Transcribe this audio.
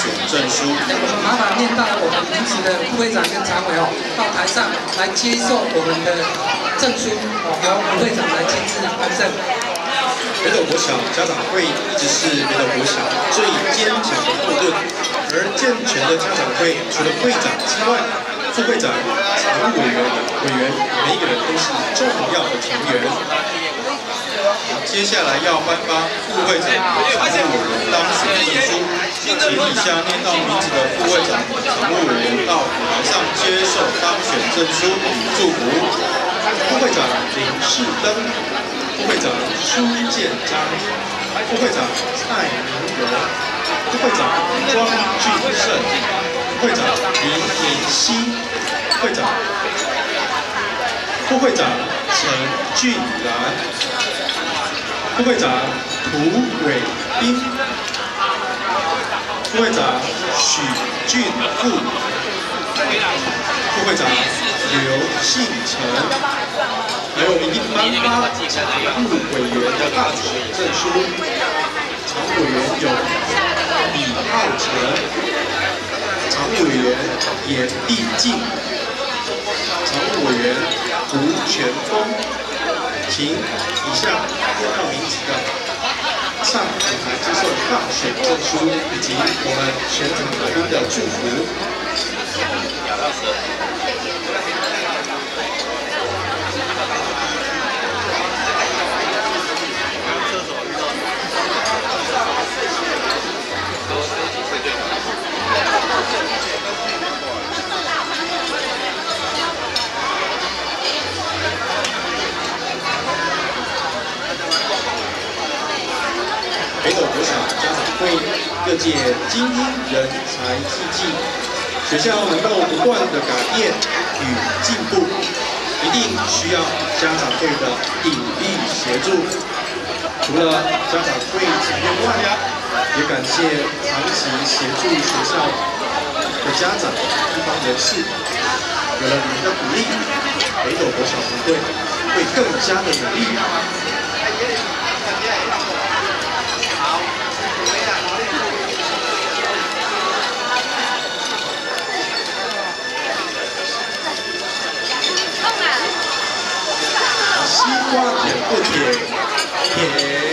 选证书。我们麻烦念到我们临时的副会长跟常委哦，到台上来接受我们的证书哦，由副会长来亲自颁证。北斗国小家长会一直是北斗国小最坚强的后盾，而健全的家长会除了会长之外，副会长、常务委员、委员，每一个人都是重要的成员。好，接下来要颁发副会长、常务委员当选证书，请以下念到名字的副会长、常务委员到舞台上接受当选证书与祝福。副会长林世登。副会长苏建章，副会长蔡明柔，副会长庄俊胜，会长林敏熙，会长副会长陈俊然，副会长涂伟斌，副会长许俊富，副会长刘信成。还有我们已经颁发常务委员的大选证书，常务委员有李浩成，常务委员严立进，常务委员吴全峰，请以下念到名字的上舞台接受大选证书以及我们全场来宾的祝福。北斗国小家长会各界精英人才济济，学校能够不断的改变与进步，一定需要家长会的鼎力协助。除了家长会成员外，也感谢长期协助学校的家长、一方人士，有了你们的鼓励，北斗国小团队会更加的努力。瓜甜不甜？甜。